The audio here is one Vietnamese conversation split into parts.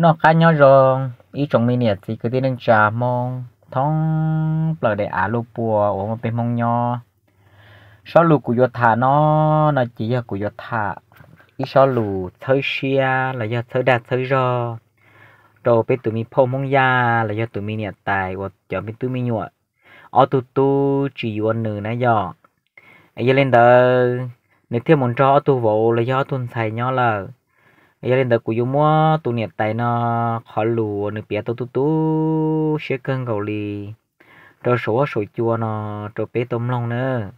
nó cá nhau rồi ý trong mình nhiệt thì cứ đi đến trà mong thong lời để à lô bùa ở một bên mong nho sau lù của thả nó nó chỉ là của thả. Ý sau lù thơi xia là do thơi đạt thơi rò. Rồi bên tụi mình phô mong ya là do tụi mình nhiệt tài và cho bên tụi mình nhuộn ở tụi tu chỉ yuan nữ nãy giờ. Ấy lên đời. Nếu thêm một trò tu vô là do tuần thầy nhỏ là ấy lên đó của yêu mua tu nhiệt tài nó khó lù nửa bia tu tu tu sẽ cân cầu lì rồi số số chua nó rồi bé tôm long nữa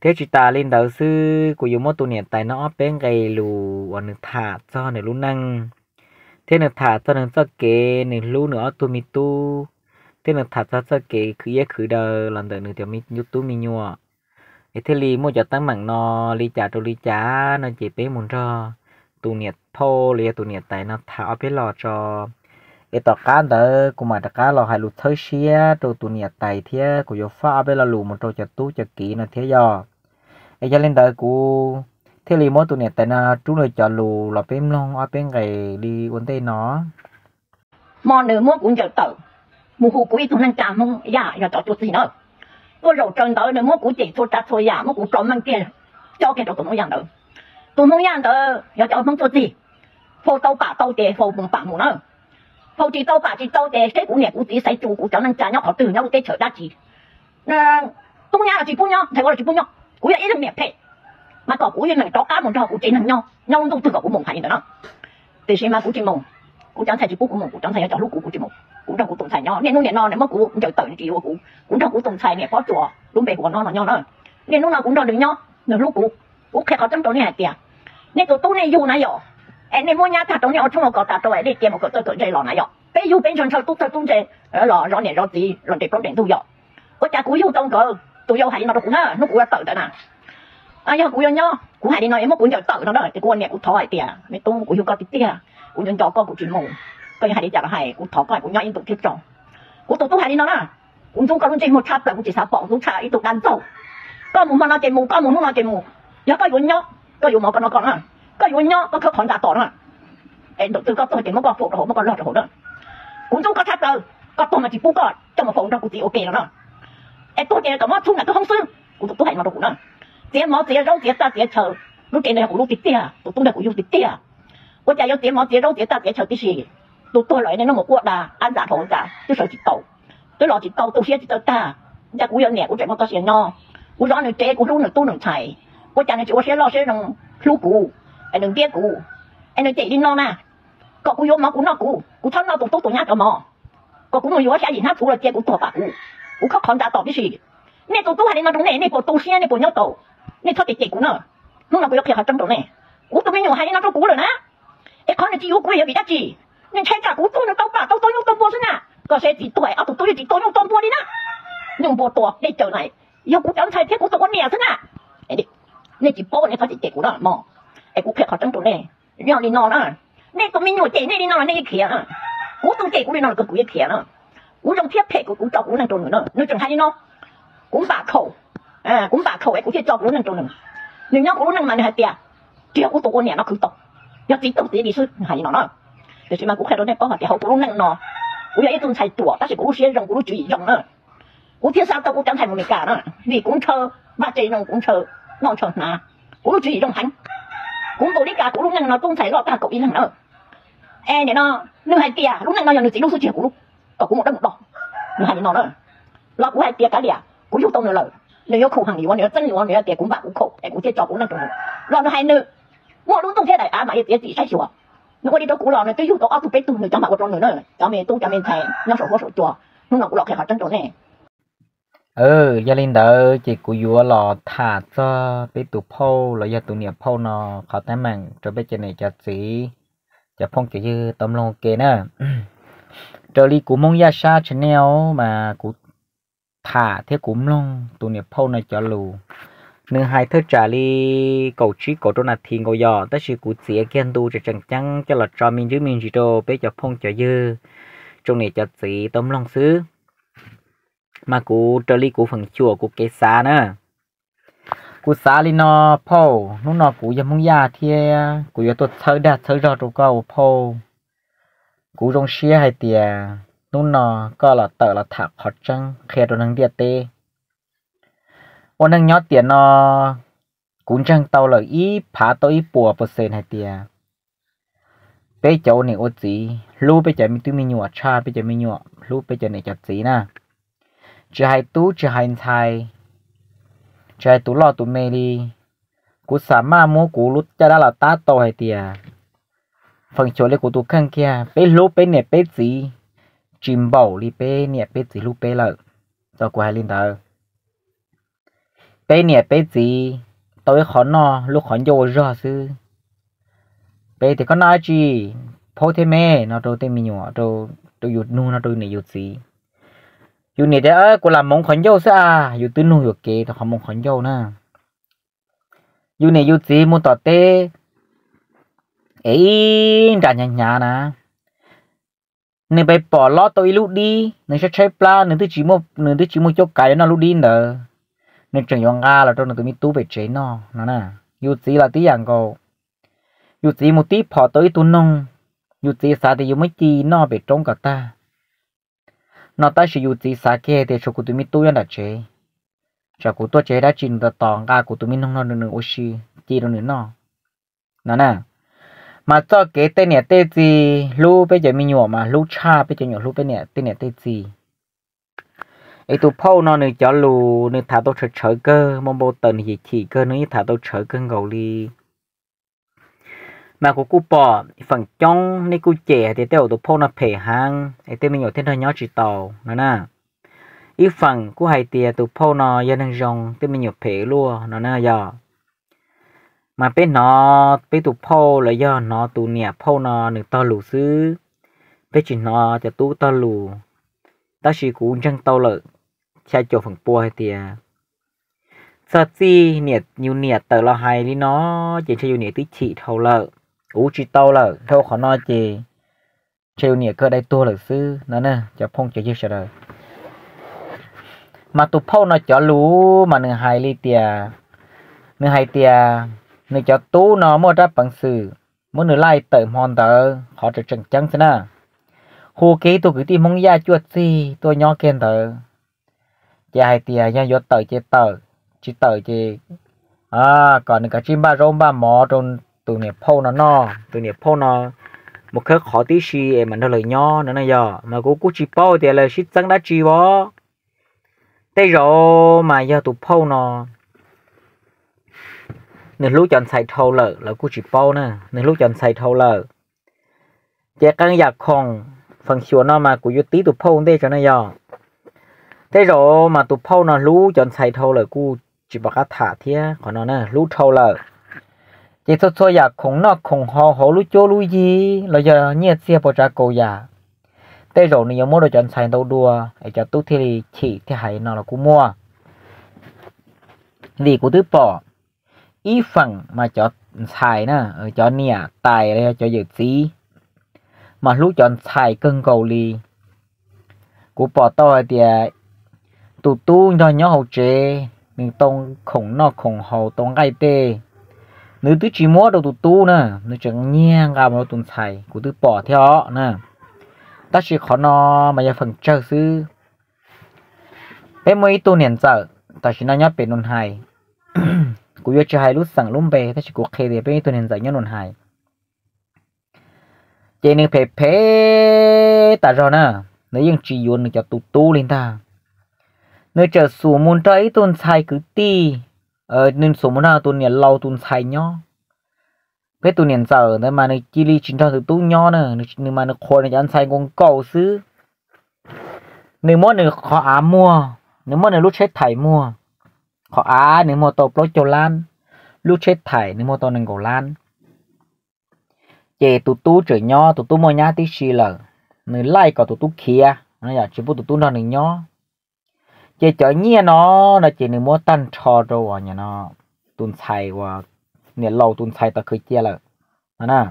thế chỉ ta lên đầu sư của yêu mua tu nhiệt tài nó bên gầy lù và nửa thả cho nửa lu năng thế nửa thả cho nửa cho kế nửa lu nữa tu mi tu thế nửa thả cho cho kế cứ ye cứ đờ lần đầu nửa tiểu mi tu mi nhua thế li mua cho tăng mảng nó li trả rồi li trả nó chỉ bé muốn cho tu nhiệt thô li tu nhiệt tại nó thảo bé lò cho cái tọt cá đỡ cũng mà cá lò hai lụt thơi xía rồi tu nhiệt tại thế của yo pha bé là lù một trâu cho tú cho kỹ nó thế giờ ấy cho lên đỡ của thế li tu nhiệt tại nó chú nơi cho lù là bé long ở bên ngày đi uốn tay nó. Mà nữa mua cũng chờ tự mua hủ cũng ít thằng năng chạm mong dạ dạ cho chút gì nữa tôi rồi chân tới nữa mua cũng chỉ cho ta thôi dạ mua cũng trộm mang kia. Cho cái đồ tụi nó dạng được tụi giờ gì phô tàu bà tàu đề phô bùng bà mù nữa phô chỉ tàu bà chỉ tàu đề cái cũng nhẹ cũng chỉ sai chủ cũng cháu năng trả nhau họ từ nhau cái chở đa chỉ nè tung nhà là chỉ bún nhau thầy gọi là chỉ bún nhau cũng là ít là miệng phê mà có cũng như này cho cá một cho cũng chỉ năng nhau nhau đâu từ có cũng mùng hay nữa đó thì xem mà cũng chỉ mùng cũng chẳng thầy chỉ bút của mùng cũng chẳng thầy cho lúc cũng chỉ mùng cũng trong cũng tụng thầy nhau nên lúc này nó này mất cũng giờ tự chỉ cũng cũng trong cũng tụng thầy này có chùa lúc bề của nó là nhau đó nên lúc nào cũng đòi được nhau lúc cũng cũng khai khó trong chỗ này tiền nên tụi tôi này dù này rồi em nên mua nhà thật trong nhau trong một cái thật rồi đi tiền một cái tôi tôi chơi lò này rồi bây giờ bên trong sau tôi tôi tôi chơi lò lò này lò gì lò để problem tôi rồi có cha cũng yêu trong cái tôi yêu hay nó cũng nó nó cũng là tự đó nè à yêu cũng yêu nhau cũng hay đi nói em mất cũng giờ tự nó đó thì con này cũng thôi tiền nên tôi cũng yêu có tí tiền cũng nhân cho con cũng chuyện mù cái hai đi chả là hai cũng thọ cái cũng nhai in tụng thiết trọng cũng tụng tụng hai đi nó nè cũng chúng con luôn trên một chắp là cũng chỉ sao bỏ cũng chả in tụng đàn tàu có một mà nó trên mù có một nó trên mù giờ có yun nhó có yun mò con nó con à có yun nhó có khớp thọn giả tỏ nè em tự có tôi chỉ mất con phụ đồ mất con lọt đồ đó cũng chúng có chắp rồi có tôi mà chỉ bút con cho mà phụ đó cũng chỉ ok rồi nè em tôi chỉ có mất chung là tôi không xưng cũng tụng hai mà đồ nè tiền mỏ tiền rau tiền ta tiền chờ lúc cái này cũng lúc tiền tiền tụng tụng này cũng dùng tiền我家有点毛点肉点大点炒的是，都多来的那么过啦，按咋头咋，就手指头，对老指头都些指头大，家古有年我这么多些喏，我让你这古都能都能采， 我讲的就我些老些能入股，哎能跌股，哎能这里喏呢，个古有毛古那股，古他那都都都伢个毛，个古有下人他除了跌股多把股，我靠看咋到的是，那都都还那种呢，那个东西那个鸟豆，那他的跌股呢，弄那个要开还真多呢，我都没有还那种股了呢。一看你只有贵也比较低，你参加股东你到把到都用多波是呐，个些几多啊，都都有几多用多波的呢，用波多你就来，有股讲才贴股多我面是呐，哎 你你只波你他就跌股了么？哎股票好真多呢，让你拿了，你都没有跌，你你拿了那一片啊，股东跌股你拿了个股一片啊，股中贴配股股照股能做呢，你正还你拿，股把口，哎股把口哎股贴照股能做呢，你要股能买你还跌，跌股多我年了可多。要自己懂自己是还喏喏，就是嘛，我看到那包好的好，咕噜能喏，我要一种才多，但是咕噜些人咕噜注意用了，我天上到我刚才没干了，你公车把这种公车 ngon chọn nà cú chỉ trong hắn cũng tổ đi cả cũng lúc năng nó tung thấy lọ cả cậu yên năng nó e để nó nửa hai tia lúc năng nó nhận được chỉ lúc số chuyện cú lúc cậu cũng một đâm một đỏ nương hai nó nữa lọ cú hai tia cả địa cú yêu tông nữa lời nếu yêu khổ hàng nhiều nữa chân nhiều nữa tia cũng bạc cũng khổ em cũng chết trò cũng năng rồi lo nó hai nữ mỗi lúc tung thế này à mà tia chỉ sai chùa nó đi đâu cũ lo nó cứ yêu tông ở tụ bê nửa nữa bạc mà quật nửa nữa chẳng mình tụ chẳng mình thề nó sổ có sổ chùa lúc nào cũng lo kẹt họ chân chỗ này เออยาลินเดอร์จีกูยัวหล่อถาดจะไปตุพอหรือยาตุเนี่ยพอนอเขาแต่มังจะไปเจเนจัดสีจะพงจะยืตำลงเกเนอะเจอรีกูมงยาชาชแนลมากูถาเทกุมลงตุเนี่ยพอในจะลูหนึ่ง hai thứ trả lý cầu trí cầu trong nạt thiên cầu giò tất sự cụ sĩ kiên tu cho chẳng chăng cho là cho mình chứ mình chỉ đồ bây giờ phong cho dư trong này chặt sĩ tấm lòng xứ mà cụ trở lý cụ phần chùa cụ kế xa nữa cụ xa li nó phô nó nó cụ giờ mong ya thì cụ giờ tôi thở đã thở ra rồi câu phô cú rong xia hay tiề nó nọ có là tờ là thạc họ trăng khe đồ năng địa tê. Ôn năng nhót tiền nó cũng chẳng tàu là ý, phá tới ý bùa bờ sen hay tiề bé cháu này ô gì lu bé cháu mình tụi mình nhọ cha bé cháu mình nhọ lu bé cháu này chặt gì na chỉ hai tú chỉ hai thai. Chỉ hai tú lo tú mê đi. Cú sắm mua cú lút cho đó là ta to hay tiề phần chỗ lấy của tú khăn kia bé lú bé nè bé gì chim bầu đi bé nè bé gì lú bé lợ. Cho của hai linh tờ. Bé nè bé gì tôi khó nó lúc khó vô rõ sư bé thì có nói chi phố thế mẹ nó đâu tên mình nhỏ đâu đâu nu, nó đâu này yụt gì yụt này đấy của làm mong khó vô sao yụt tư nu yụt kê thì khó mong khó vô nè yụt này yụt gì muốn tỏ tê ấy đã nhà nhà nè nên bây bỏ lo tôi lúc đi nên sẽ chơi pla nên tôi chỉ một nên tôi chỉ một chỗ cái nó lúc đi nữa nên chẳng yong ga là trong nên tôi mi tu về chế nó nó nè yêu gì là tí dạng cô yêu gì một tí bỏ tới tu nông yêu gì sao thì yêu mấy chi nó về trong cả ta nó ta sử dụng gì xa kia thì cho cụ tụi mình tu là chế cho cụ tôi chế đã chín được tòng ra cụ tụi mình nông nó được nữa oxy chi đâu nữa nó nó nè mà cho cái tên này tên gì lu bây giờ mình nhỏ mà lu cha bây giờ nhỏ lu bây nè tên này tên gì ấy tụ phâu nó nữa cho lu nữa thả tôi chơi chơi cơ mong bộ tần gì chỉ cơ nữa thả tôi chơi cơ ngầu đi mà của cô bỏ phần trong này cô trẻ thì tao tụ phâu nó phê hàng ấy tên mình ở tên thôi nhỏ chỉ tàu, nó nè ít phần của hai tia tụ phâu nó dân đang rong tên mình ở phê luôn nó nè giờ mà bên nó, bên tụ phô là do nó tụ nhẹ phô nó được to lù xứ. Bên chỉ nó cho tụ to lù. Ta chỉ cũng chẳng tao lợi cha chỗ phần bùa hai tia sợ gì nhẹ nhiều nhẹ tờ lo hay đi nó, chỉ cho nhẹ tí chỉ thầu lợi ú chỉ tao là thâu khó nói chỉ chiều nhẹ cơ đây tua là xứ. Nó nè, cho phong cho chiếc rồi mà tụ phong nó cho lú, mà nửa hai ly tiề nửa hai tiề nếu cho tú nó mua ra bằng sự. Muốn nửa lai tự mòn tờ, họ trở chẳng chẳng thế nào hồ ký tôi cứ tìm mong gia chuột gì tôi nhỏ khen tờ. Cha hai tia nha vô tờ chế tờ. Chỉ tờ chế à còn cả chim ba rôm ba mỏ trong tụi nè phô nó no tụi nè phô nó một khớp khó tí xì, em mà nó lời nhỏ nữa này giờ mà cô cô chỉ phô thì là shit chẳng đã chỉ bó. Thế rồi, mà giờ tụi phô nó nên lúc chọn xài thâu lợ là cô chỉ phô nè, nên lúc chọn xài thâu lợ. Chế căng giặc không phần xua nó mà của yêu tí tụi phô đây cho này giờ thế rồi, mà tụi phô nó lú chọn xài thâu lợ, cô chỉ bạc cá thả thế còn nó nè lú thâu lợ chỉ số số giặc khổng nó khổng ho ho lú cho lú gì là giờ nhiệt xe bỏ ra cầu già thế rồi nếu mua đồ chọn xài đâu đùa để cho tu thì chỉ thì hãy nó là cú mua vì cú tứ bỏ ý phần mà cho xài nè ở cho nè tài đây cho dự gì mà lúc chọn xài cân cầu li của bỏ to thì tụ tu cho nhỏ hậu chế mình tông khổng nó khổng hậu tông gai tê nếu tứ chỉ mua đầu tụt tu nè nếu chẳng nghe gà mà tụn xài của tứ bỏ theo nè. Ta chỉ khó nó mà giờ phần chơi sư. Bé mới tu niệm sợ ta chỉ nói nhớ bên nôn hài. Của yêu chơi hài lúc sẵn lúc bé, ta chỉ cố khề để bé tu niệm sợ nhớ nôn hài. Chế nên phê phê ta rồi nè nếu ยัง chỉ yun cho tụt tu lên ta. Nếu chờ xuống muốn tới tụt xài cứ tì ờ nên số muốn nào tụi nè lâu tụi sai nhó cái tụi nè giờ mà nó chỉ li chính thao tụi tụi nữa nhưng mà nó khó nó ăn sai con cầu xứ. Nếu muốn nó khó á mua nếu muốn nó lúc chết thải mua khó á, nếu mua tàu plot cho lan lúc chết thải, nếu mua tàu nâng cầu lan. Chè tụi tụi chở nhó tụi tụi mua nhá tí xì lờ người lai like có tụi tụi kia giờ chỉ bút tụi tụi nó nâng chè chở nhia à nó, là chỉ nên mua tân cho rồi à nhà nó. Tuần xài và nè lâu tuần xài ta khơi chia lờ nè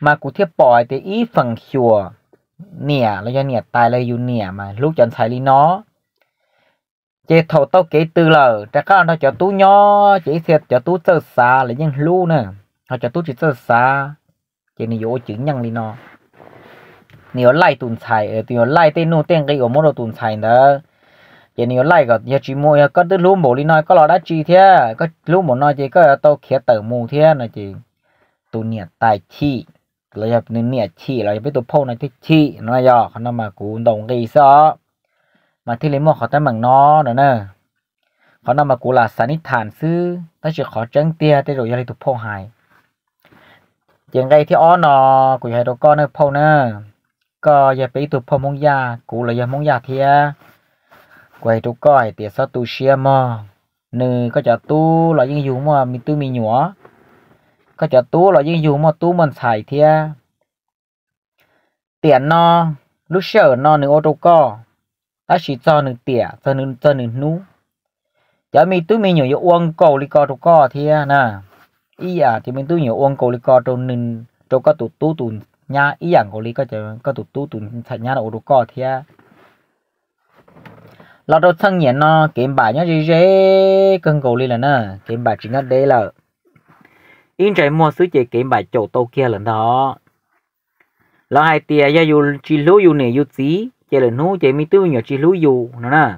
mà cụ thiết bỏ thì ý phần chùa nè, là do nè, tài là yêu nè mà, lúc chọn xài đi nó. Chế thầu tao kế từ lờ chắc các nó cho tú nhỏ chế thiệt cho tú sơ xa là những lưu nè. Họ cho tú chỉ sơ xa chỉ vô chữ nhân đi nó. นี่ยไล่ตุนใส่เออตี你要赖顿菜，呃，你要赖对弄点个有么多顿菜呢？也你要赖个，也只么要搞得卤毛哩呢，搞老大几天，搞卤毛呢，这个到开头毛天ก็ตื้อรู้หมดลีน้อยก็รอได้จีเนี่ยตายที่เราจะเป็นเนี่ยที่เราจะไปตัวพ่อในที่ที่นะยอเขานำมากูดองกีซอมาที่เลมอเขาตั้งมังนอเนอะเนอะเขานำมากูลาสานิฐานซื้อถ้าจะขอจังเตียแต่เราจะไปตัวพ่อหายยังไงที่อ้อนอกูอยากให้ตัวก้อนเนอะพ่อเนอะ ก็อย่าไปตุพมงยากูเลยยามงยาเทียกวยตุก้อยเตี๋ยซอตูเชียมอหนึ่งก็จะตู้เรายังอยู่มัวมีตู้มีหนัวก็จะตู้เรายังอยู่มัวตู้มันใส่เทียเตี๋ยนอลูเชอร์นอหนึ่งโอตุก้อถ้าชีดซอหนึ่งเตี๋ยซอหนึ่งซอหนึ่งนู้จะมีตู้มีหนัวอยู่อ้วงเกาลิกอตุก้อเทียนะอีอะจะมีตู้หนัวอ้วงเกาลิกอตัวหนึ่งตัวก็ตุตู้ตุน nhà ý dạng của lý có cho có tụt tu tụt thật nhà ô tô co thia lo đâu thân nhện nó kiếm bài nhá gì gì cân cầu lý là nè, kiếm bài chỉ ngắt đấy là in trái mua sứ chế kiếm bài chỗ tàu kia lần đó Lão hai tia ya yu chỉ lú yu nè yu tí chế lần nú chế mi tư nhỏ chỉ lú yu nó nè.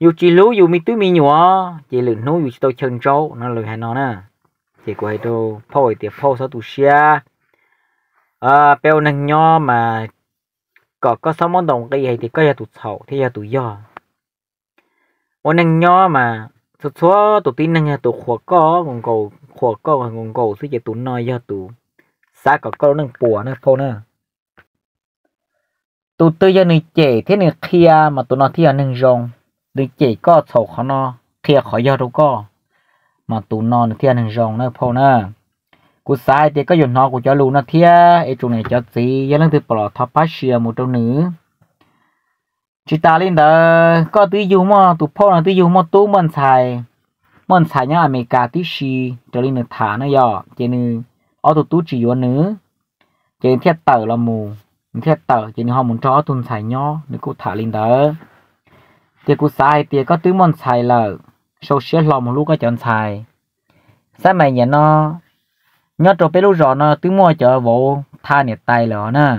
Yu chỉ lú yu mi tư mi nhỏ chế lần nú yu chỉ tàu chân trâu, nó lời hai nó nè. Chế quay đâu phôi tiệp phôi sao tụ xia à bèo nằng nho mà có có sáu món đồng cái gì thì có gia tụt sầu, thì gia tụt do ô nằng nho mà số số tụt tin nằng tụt khổ có ngon cầu khổ có ngon còn cầu suy tụt nói do tụt xa có có nằng bùa nè phô nè tụt tư gia nương trẻ, thế nương kia mà tụt nó thì nương rồng. Nương trẻ có sầu khó nó kia khó do đâu có. Mà tụt nó thì nương rồng nè phô nè ก็โฉเขานอเคลียขอยอดก็มาตูนอนที่ยันนึงรองเนอะพอเนอะกูสายเด็กก็อยู่นอกูจะรู้นะเทียไอตรงไหนจะสียันนึงที่ปลอดทับพัชเชียหมดตรงนี้จิตาลินเดอก็ตื้ออยู่มั่วตุพ่อนะตื้ออยู่มั่วตู้มันใส่มันสายยังอเมริกาที่ชีจะลินฐานนะยอเจนึเอาตัวตู้จีวันเนื้อเจนเทียบเต่าละมูเทียบเต่าเจนห้องมุนจอตุนสายย่อนึกกูถาลินเดอเตียกูสายเตียก็ตื้อมันสายละโซเชียลหลอมลูกก็จอนสายสมัยเนี่ยเนาะ nhớ trò bé lúc rõ nó tứ mua chợ bộ tha nhiệt tay lọ nè.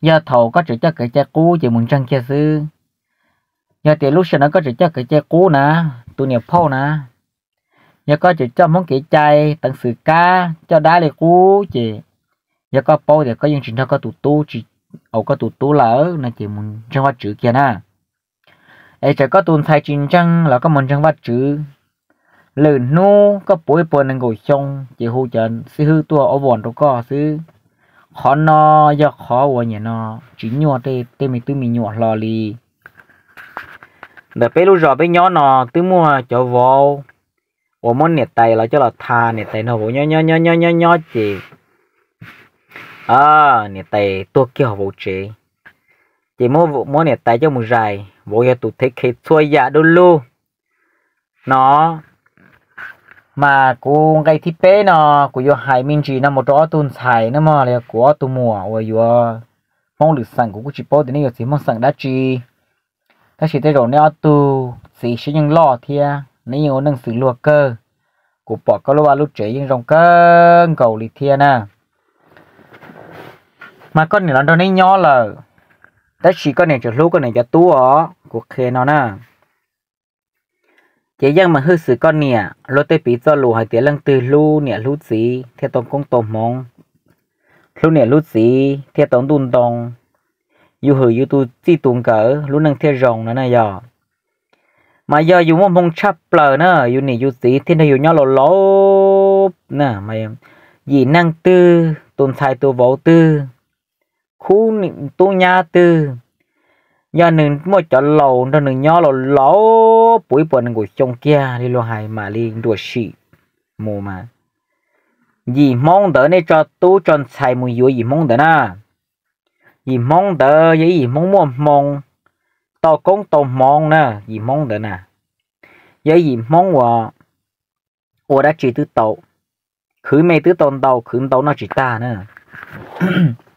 Giờ thầu có chữ chắc cái cha cú chỉ muốn trăng kia sư giờ tiền lúc xưa nó có chữ chắc cái cha cú nè tụ nhiệt phô nè. Giờ có chữ chắc món kỹ chay, tận sự ca cho đá lệ cú chỉ giờ có bao thì có những chuyện cho có tụ tu chỉ ẩu có tụ tu lỡ là chỉ muốn trăng qua chữ kia nè. Ấy chỉ có tuần thay chuyện trăng là có muốn trăng qua chữ lử nô ก็ป่วยปนนังกูชงเจหูจันซื้อตัวอวอนตัวก็ซื้อขอนอยากขอวันเนี่ยนอจีนยัวเตเตมีตื้อมียัวลอลีเดี๋ยวไปรู้จอไปย้อนนอตื้อมัวจะวอลว่ามันเนี่ยไตเราจะเราทาเนี่ยไตนอผมย้อนย้อนย้อนย้อนย้อนย้อนจีอ่าเนี่ยไตตัวเกี่ยวผมจีจีมัวมัวเนี่ยไตจะมือใจผมจะตุเทคเคช่วยยาดูลูเนาะ mà cũng cái thiết bé nó của do hai minh chỉ nó một chỗ tuần xài nó mà, là của tu mùa. Và do mong được sẵn của chị bố thì nó chỉ mong sẵn đã chi ta chỉ thấy rồi nó tu gì sẽ nhân lo thia. Nếu như năng xử luộc cơ. Của bỏ có lúa lúc chế nhưng rong cơ cầu lì thia nè. Mà con này nó đâu nên nhỏ là ta chỉ con này cho lúc con này cho tu ở. Của khe nó nè chỉ dân mà hư sự con nè, lô tê bị do lù hay tiếng lăng từ lu nè lu gì theo tổng công tổng mong lu nè lu gì theo tổng đun tông yêu hử yêu tu chi tuồng cỡ, lù nâng theo rồng nữa này giờ mà giờ yêu mong mong chắp lờ nữa yêu nè yêu gì thiên yêu nhau lỗ lỗ nè mày gì năng tư tôn sai tu vô tư. Khu tu nhà tư giờ nừng mua cho lầu nó nừng nhỏ lầu, lỗ, bụi bẩn của chồng kia, đi lo hại mà đi đùa xị, mù mà. Gì mong đỡ này cho tu cho xài mùi yêu gì mong đỡ na. Gì mong đỡ vậy gì mong mua mong. To cũng to mong nè gì mong đỡ nè vậy gì mong wa đã chỉ tứ tàu khứ mê tứ tàu tàu khứ tàu nó chỉ ta nữa.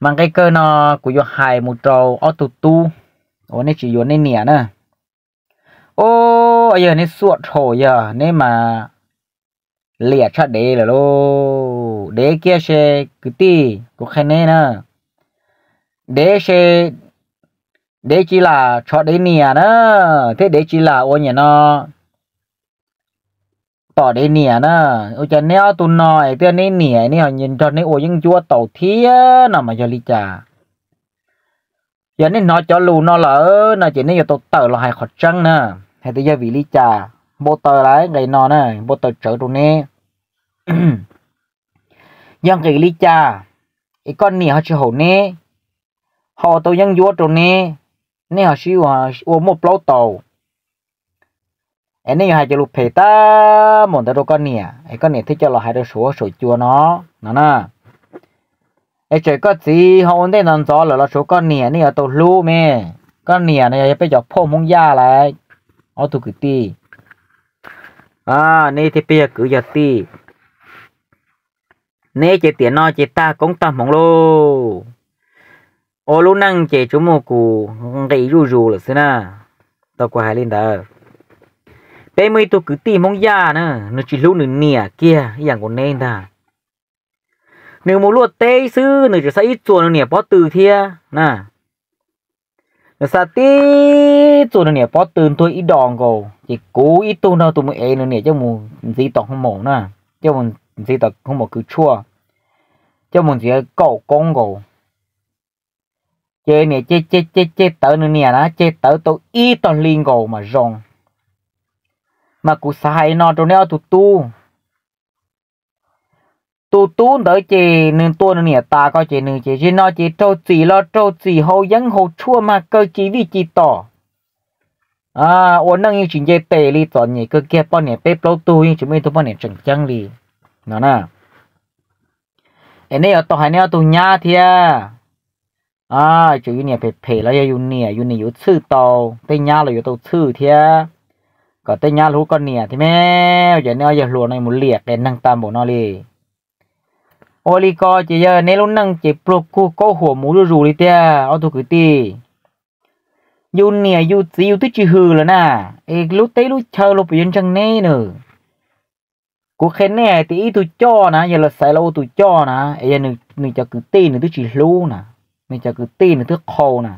mang cái cơ nó của yo hai một trâu ở tụ tu. Ô này chỉ yo này nè. Nữa ô giờ này suốt hồ giờ nên mà liệt cho đế là lô. Đế kia xe, cứ ti cũng khai nè nè. Đế xe đế chỉ là cho đế nè. Đó thế đế chỉ là ô nhà nó tỏ đến nỉa nó ôi chà, neo tụi nói tên ấy nỉa nè nhìn cho nên ôi những chúa tàu thía nó mà cho lý trà giờ nên nó cho lù nó lỡ, nó chỉ nên giờ tàu tàu là hai khó trăng nè hay tự giờ vì lý trà bố tờ lại ngày nò nè, bố tờ trở tụi nè dân cái lý trà cái con nỉa họ chỉ hổ nè họ tàu dân chúa tụi nè nè họ chỉ họ một lâu tàu anh này hai cho lục phê một tao con nè. Ấy con nè, thích cho là hai đứa số số chua nó. Nó nè. Ấy trời có gì hôm nay nó gió là là số con nè nè tao lu mẹ. Con nè này bây giờ phô mông da lại. Ở tụ cái ti à nè thì bây giờ cứ giờ ti nè tiền nó chỉ ta cũng tâm mong lô. Ô lúc năng chỉ chúng mồ cụ gây rù rù là xí na tao qua hai lên đó bé mới tôi cứ tìm mong già nữa nó chỉ lúc nửa nỉa kia dạng còn nên ta. Nếu một luộc tê sư nửa chỉ sẽ ít chuột nỉa bó từ thia, nè. Nó sa tí chuột nỉa bó từ tôi ít đòn cầu chỉ cố ít tu nào mới mình nữa nỉa cho mù gì tao không mổ nè. Cho mình gì tao không mổ cứ chua cho mình gì cậu con cầu chế nè chế chế chế chế tớ nữa nè đó chế tớ tôi ít toàn liên cầu mà rong mà cụ sai nó trong đó tụ tu tụ tu đỡ chế nên tu nữa nè ta có chế nữa chế chế nó chế trâu chỉ lo trâu chỉ hậu dân hậu chua mà cơ chỉ vì chỉ tỏ à ôn năng như chuyện chế tệ li chọn nhỉ cơ kia bao nè bếp lâu tu nhưng chỉ mấy tu bao nè chẳng chăng li nó nè em này ở tòa này ở tòa nhà thì à à chủ yếu này phải phải là yêu nè yêu nè yêu chữ tàu tây nhà là yêu tàu chữ thì à ก็เต้ยารู้ก็เนี่ยที่แม่อย่าเนาะอย่าหลวในหมุนเลียกเด่นนั่งตามบ่นอเลยโอลิกอจะเยอะในรุ่นนั่งเจ็บปลุกกูก็หัวหมูดูรูเลยเตี้ยเอาถูกตียูเนี่ยยูซิยูที่จีฮือแล้วนะเอกรู้เต้รู้เชอรู้ไปยันชังเน่หนึ่งกูเค้นแน่ตีตุจ้อนะอย่าละใส่เราตุจ้อนะไอ้ยันหนึ่งหนึ่งจะกือตีหนึ่งที่จีรู้นะหนึ่งจะกือตีหนึ่งที่โคนะ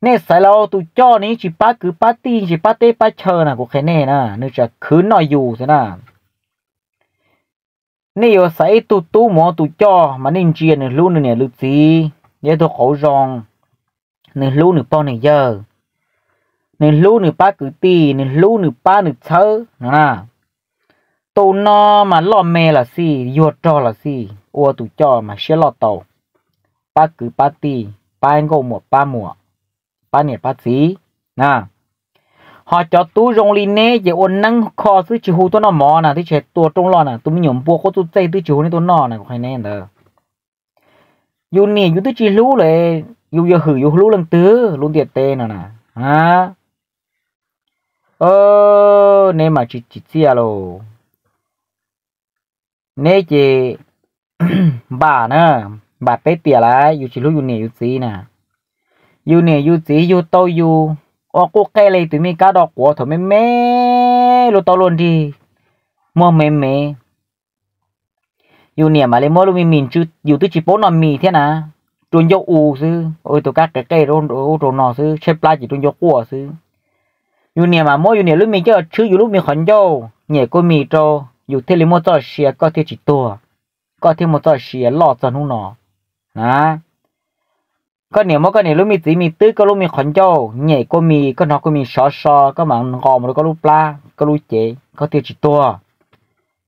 nè sai lâu tôi cho ní chỉ ba cứ ba tin chỉ ba tê ba chờ nè cú khen nè nè. Nữ chả cứ nói dù thế nè. Nè yo sai tôi tu mò tôi cho, mà nên chia nữ lu nè lu gì giờ tôi khổ rong. Nữ lu nữ bao này giờ. Nữ lu nữ ba cứ ti nữ lu nữ ba nữ chờ nè tàu nó mà lo mè là gì yo cho là gì ô tụ cho mà sẽ lo tàu. Ba cứ ba ti ba anh gồm một ba mùa ba nè ba gì nè họ cho tú rong li nè chỉ ôn năng kho thứ chỉ hú tôi nó mò nè thì chỉ tua trong lo nè tôi mình nhổm bùa có tôi dây tu chỉ hú này tôi nọ nè có hay nè đó yu nè yu tu chỉ lú lệ yu yu hử yu lú lần tứ, luôn tiệt tê nè nè. Ha ơ, nè mà chỉ chỉ xia à lô. Nè chị bà nè, bà bé tiệt lại yêu chỉ lú yêu nè yêu gì nè yêu nè yêu gì yêu tao yêu ô, cô cái này tụi mình cá đỏ của thôi, mẹ mẹ. Lo tao luôn đi. Mua mẹ mẹ. Yêu nè, mà lấy mua luôn mình mình chứ yêu chỉ bốn năm mì thế nè trôn vô u sư ôi, tụi các cái cây rồi rồi nọ sư xếp lại chỉ trôn vô của sư yêu nè, mà mua yêu nè lúc mình chơi chứ yêu lúc mình khẩn vô nhẹ cô mì trâu thế một trò xìa, có thể chỉ tua có thêm một trò xìa lọ cho nó nọ nè có nhiều mà, có nhiều lúc mi chỉ mi tứ, có lúc mi khẩn châu. Nhảy có mi, có nó có mi sọ sọ. Có mà ngò mà có lúc pla có lúc chế có thể chỉ tua.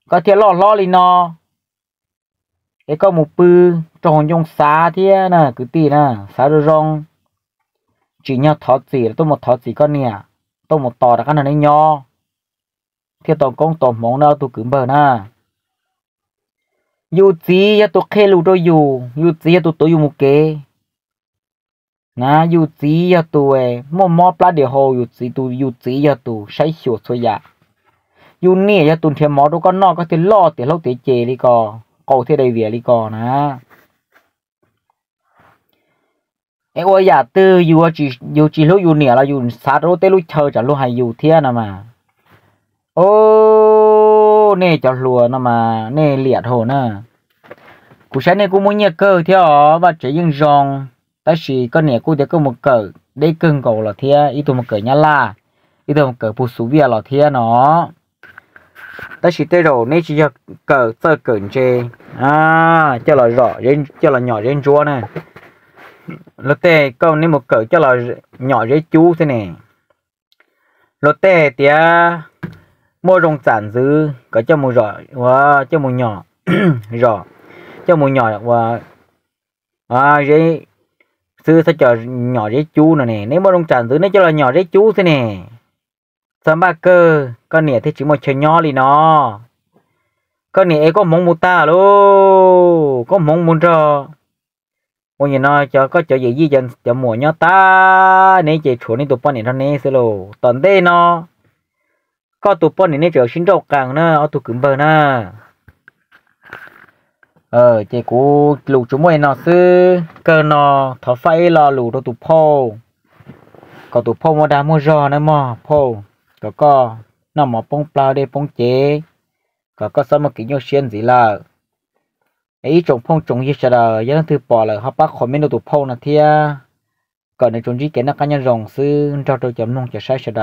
Có thể lọ lọ li nọ. Cái có một bự trong dùng xá thế nè, cứ tí nè, xá rồi rong. Chỉ nhau thọ gì tôi một thọ gì con nè. Tôi một tò là cái này nhỏ thì tổng công tổng mong nào tôi cứ bờ na yu gì ya tôi khe lu đôi yu yu gì ya tôi tôi yu một kế na yu gì ya tu e mo mo pla để ho, yu gì tu yu gì ya tu sai xiu thôi ya yu ni ya tu thêm mo đâu con no có thể lo tiền lâu tiền chè đi co cầu thế đây về đi co na em ơi ya tư yu chỉ yu chỉ lúc yu ni là yu sát rồi tới lúc chờ chả lúc hay yu thiên nè mà. Ô nè chả lùa nè mà nè liệt hồ nè. Cú sáng nè cú muốn nhớ cơ theo và chỉ những rong ta chỉ có nè cô để có một cờ để cưng cầu là thia ít tụ một cờ nhá la. Ít tụ một cờ phụ số vía là thia nó. Ta chỉ tới rồi nên chỉ cho cờ sơ cờ chê. À cho là rõ trên cho là nhỏ trên chúa này, lô tê câu nè một cờ cho là nhỏ dễ chú thế nè. Lô tê tía mua rong sản dư có cho một rõ và cho một nhỏ rõ cho một nhỏ và à dễ sư sẽ cho nhỏ dễ chú nè nè. Nếu mà đông sản dư nó cho là nhỏ dễ chú thế nè. Sớm ba cơ, con nè thì chỉ một chơi nhỏ đi nó. Con nè có mong một ta lô, có mong muốn cho ôi, nhìn nó, cho, có chỗ gì gì cho cho mùa nhỏ ta. Nè chỉ chuột nè tụi con nè nó nè xí lô. Tận đây nó. Có tụi nè này trở sinh trọc càng nữa ở tụi cứng bờ nữa ờ chị cú lù chúng mày nó sư cơ nó thọ phải lo lù đồ tụ phô có tụ phô mà đá mua giò nữa mà phô có có nó mà bông plau đây bông chế. Có có sao mà kiểu như xuyên gì là ấy trồng phong trồng gì sao giờ thứ bỏ là họ bắt khỏi mấy đồ tụ phô nè thia còn này trồng gì cái nó cá nhân rồng sư cho tôi chấm nông chả sai sao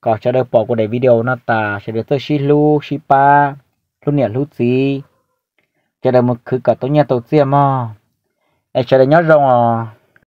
có cho được bỏ của đề video nó ta sẽ được tới xí lu xí pa lu nhẹ lu gì cho được một khứ cả tối nhà tổ tiên mà. Để cho được nhớ rong à.